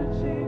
to change